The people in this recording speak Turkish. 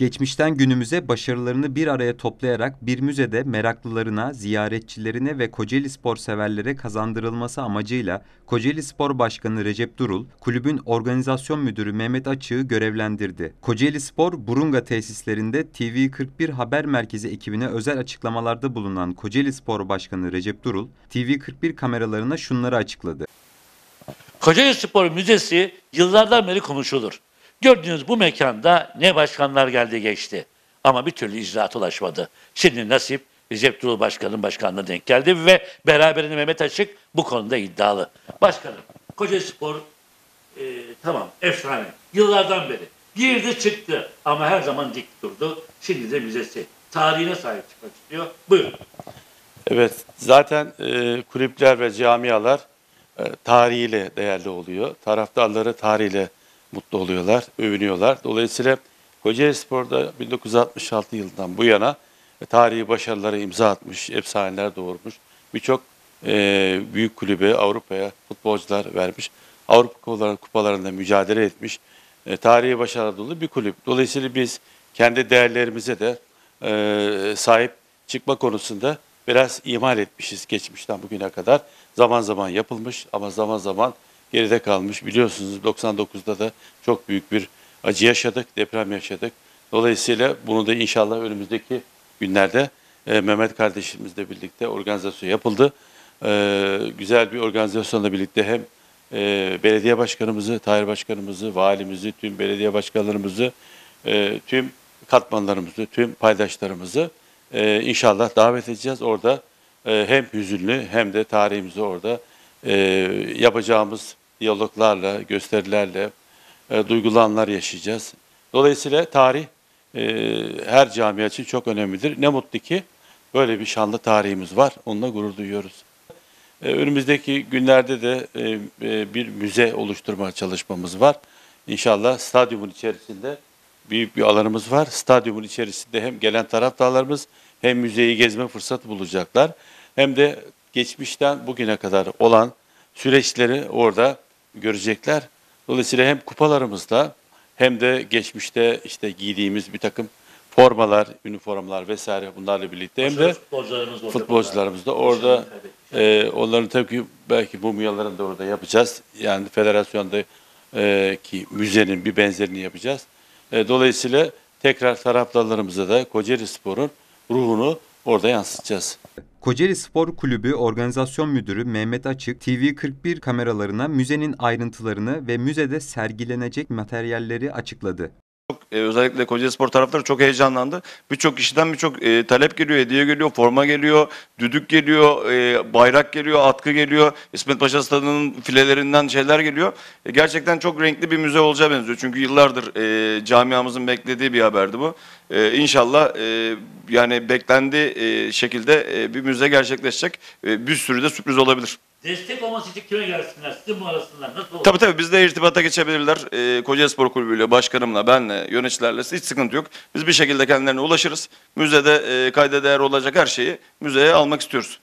Geçmişten günümüze başarılarını bir araya toplayarak bir müzede meraklılarına, ziyaretçilerine ve Kocaeli spor severlere kazandırılması amacıyla Kocaeli Spor Başkanı Recep Durul, kulübün organizasyon müdürü Mehmet Açık'ı görevlendirdi. Kocaeli Spor, Burunga tesislerinde TV41 Haber Merkezi ekibine özel açıklamalarda bulunan Kocaeli Spor Başkanı Recep Durul, TV41 kameralarına şunları açıkladı. Kocaeli Spor Müzesi yıllardan beri konuşulur. Gördüğünüz bu mekanda ne başkanlar geldi geçti. Ama bir türlü icraat ulaşmadı. Şimdi nasip Recep Durul Başkan'ın başkanlığına denk geldi ve beraberinde Mehmet Açık bu konuda iddialı. Başkanım, Kocaeli Spor e, tamam efsane. Yıllardan beri girdi çıktı ama her zaman dik durdu. Şimdi de müzesi. Tarihine sahip çıkmak istiyor. Buyurun. Evet, zaten e, kulüpler ve camialar e, tarihiyle değerli oluyor. Taraftarları tarihiyle mutlu oluyorlar, övünüyorlar. Dolayısıyla Kocaeli Spor'da 1966 yılından bu yana e, tarihi başarılara imza atmış, efsaneler doğurmuş. Birçok e, büyük kulübe Avrupa'ya futbolcular vermiş. Avrupa kupalar- kupalarında mücadele etmiş. E, tarihi başarılı dolu bir kulüp. Dolayısıyla biz kendi değerlerimize de e, sahip çıkma konusunda biraz ihmal etmişiz geçmişten bugüne kadar. Zaman zaman yapılmış ama zaman zaman geride kalmış. Biliyorsunuz 99'da da çok büyük bir acı yaşadık, deprem yaşadık. Dolayısıyla bunu da inşallah önümüzdeki günlerde e, Mehmet kardeşimizle birlikte organizasyon yapıldı. E, güzel bir organizasyonla birlikte hem e, belediye başkanımızı, Tahir başkanımızı, valimizi, tüm belediye başkanlarımızı, e, tüm katmanlarımızı, tüm paydaşlarımızı e, inşallah davet edeceğiz. Orada e, hem hüzünlü hem de tarihimizi orada e, yapacağımız diyaloglarla, gösterilerle e, duygulu anlar yaşayacağız. Dolayısıyla tarih e, her camia için çok önemlidir. Ne mutlu ki böyle bir şanlı tarihimiz var. Onunla gurur duyuyoruz. E, Önümüzdeki günlerde de e, e, bir müze oluşturma çalışmamız var. İnşallah stadyumun içerisinde büyük bir alanımız var. Stadyumun içerisinde hem gelen taraftarlarımız hem müzeyi gezme fırsatı bulacaklar. Hem de geçmişten bugüne kadar olan süreçleri orada görecekler. Dolayısıyla hem kupalarımızda hem de geçmişte işte giydiğimiz bir takım formalar, üniformalar vesaire bunlarla birlikte hem de futbolcularımız olacak futbolcularımız da orada e, onların tabii ki belki mumyalarını da orada yapacağız. Yani federasyonda e, ki müzenin bir benzerini yapacağız. E, dolayısıyla tekrar taraftarlarımıza da Kocaeli Spor'un ruhunu orada yansıtacağız. Kocaeli Spor Kulübü Organizasyon Müdürü Mehmet Açık, TV41 kameralarına müzenin ayrıntılarını ve müzede sergilenecek materyalleri açıkladı. E, özellikle Kocaeli Spor taraftarı çok heyecanlandı. Birçok kişiden birçok e, talep geliyor, hediye geliyor, forma geliyor, düdük geliyor, e, bayrak geliyor, atkı geliyor. İsmet Paşa Stadı'nın filelerinden şeyler geliyor. E, gerçekten çok renkli bir müze olacağı benziyor. Çünkü yıllardır e, camiamızın beklediği bir haberdi bu. E, inşallah e, yani beklendiği e, şekilde e, bir müze gerçekleşecek. E, bir sürü de sürpriz olabilir. Destek olması için kime gelsinler? Sizin bu arasınlar. Nasıl olur? Tabii tabii bizle irtibata geçebilirler. Ee, Kocaeli Spor Kulübü'yle, başkanımla, benle, yöneticilerle hiç sıkıntı yok. Biz bir şekilde kendilerine ulaşırız. Müzede e, kayda değer olacak her şeyi müzeye almak istiyoruz.